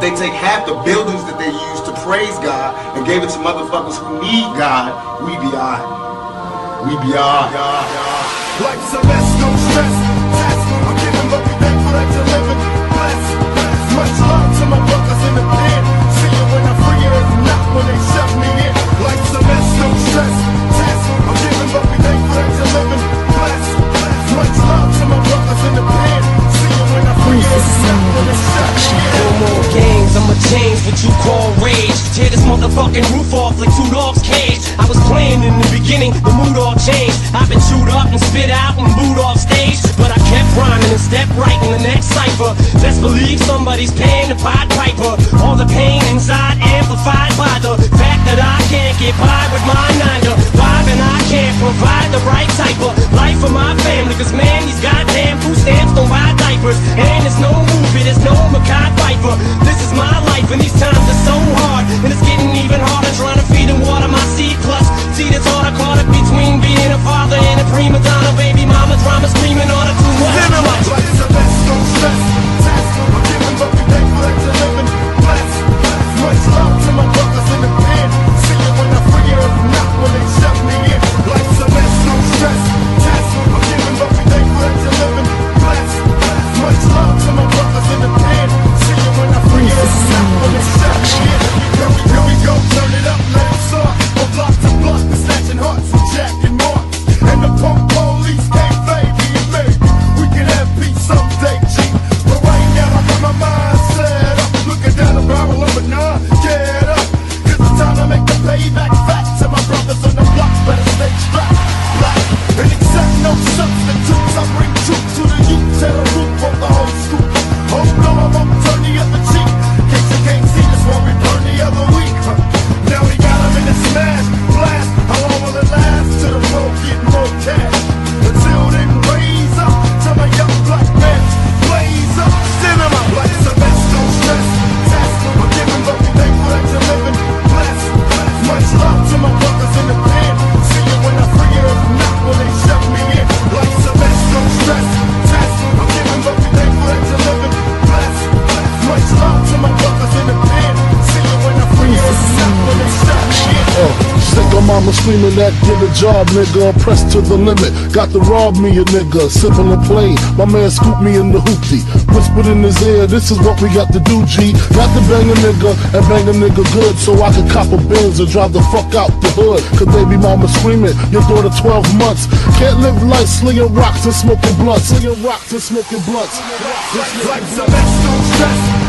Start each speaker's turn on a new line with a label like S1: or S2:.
S1: they take half the buildings that they use to praise God and gave it to motherfuckers who need God, we be alright. We be alright.
S2: Life's a mess, no stress.
S3: Motherfucking roof off like two dogs' cage. I was playing in the beginning, the mood all changed. I've been chewed up and spit out and booed off stage. But I kept rhyming and stepped right in the next cipher. Best believe somebody's paying the Pied Piper. All the pain inside amplified by the fact that I can't get by with my nine to five and I can't provide the right type of life for my family. Cause man, these goddamn food stamps don't buy diapers. And it's no movie, there's no Mekhi Phifer. This is my life and these times are so hard.
S4: Mama screaming that get a job, nigga. Pressed to the limit. Got to rob me, a nigga. Sipping a plane. My man scooped me in the hoopty. Whispered in his ear, this is what we got to do, G. Got to bang a nigga and bang a nigga good so I can cop a Benz and drive the fuck out the hood. Cause baby mama screaming, your daughter 12 months. Can't live life slinging rocks and smoking blunts. Slinging rocks and smoking blunts.
S2: Life's a mess, no stress.